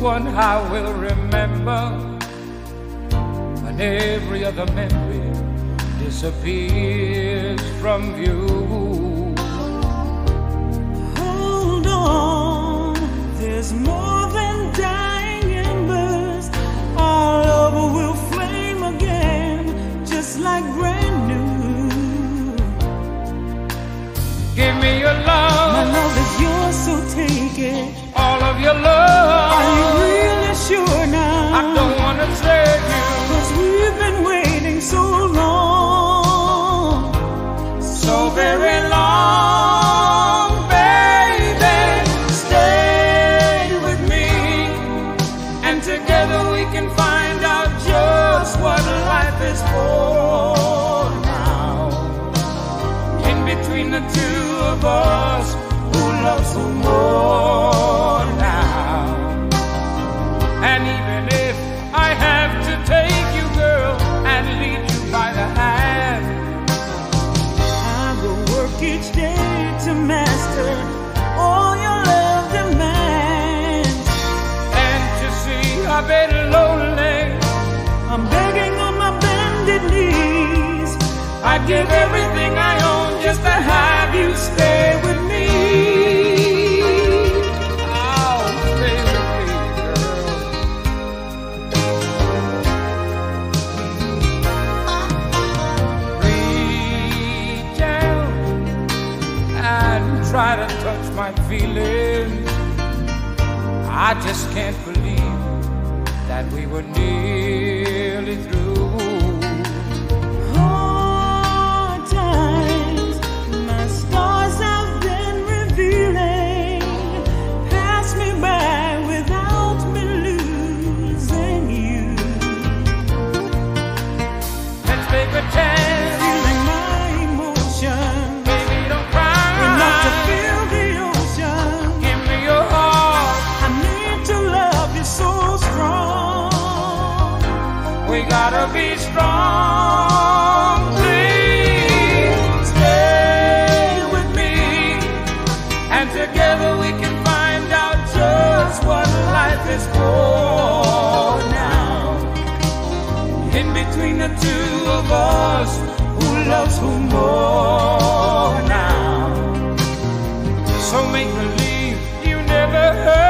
I will remember when every other memory disappears from view. Hold on, there's more than dying embers. Our love will flame again, just like brand new. Give me your love. My love is yours, so take it. All of your love. Are you really sure now? I don't wanna save you. Cause we've been waiting so long. So very long, baby. Stay with me. And together we can find out just what life is for now. In between the two of us, who loves who more I have to take you, girl, and lead you by the hand, I will work each day to master all your love demands. and to see I've been lonely, I'm begging on my bended knees. I'd give everything I own just to have you stay try to touch my feelings. I just can't believe that we were nearly through. Gotta be strong. Please stay with me. And together we can find out just what life is for now. In between the two of us, who loves who more now? So make believe you never heard